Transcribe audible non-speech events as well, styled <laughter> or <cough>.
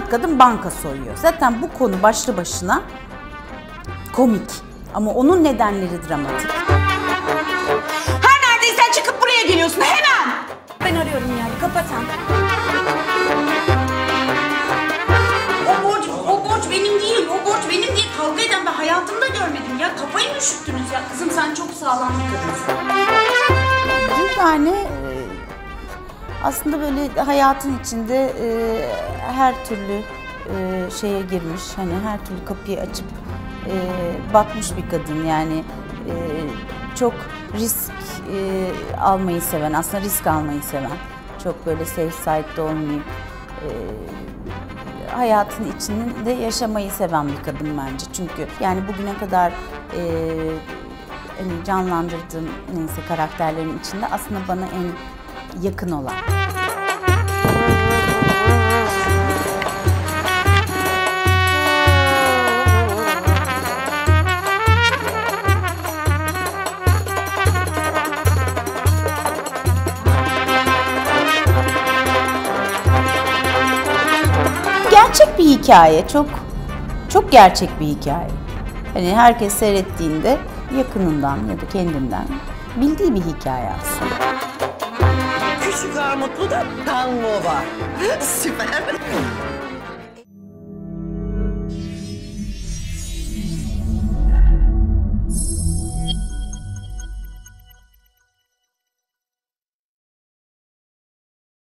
kadın banka soyuyor. Zaten bu konu başlı başına komik. Ama onun nedenleri dramatik. Her neredeysen çıkıp buraya geliyorsun hemen. Ben arıyorum yani. Kapat sen. O borç, o borç benim değil, o borç benim diye kavga eden ben hayatımda görmedim ya. Kafayı mı üşüttünüz ya? Kızım sen çok sağlam bir kadınsın. Bir tane aslında böyle hayatın içinde e, her türlü e, şeye girmiş, hani her türlü kapıyı açıp e, batmış bir kadın yani e, çok risk e, almayı seven, aslında risk almayı seven, çok böyle safe side'de olmayıp e, hayatın içinde yaşamayı seven bir kadın bence. Çünkü yani bugüne kadar e, hani canlandırdığım neyse karakterlerin içinde aslında bana en yakın olan. Gerçek bir hikaye, çok çok gerçek bir hikaye. Hani herkes seyrettiğinde yakınından ya da kendinden bildiği bir hikaye aslında. Küçük Armutlu'da tango var. <laughs> Süper.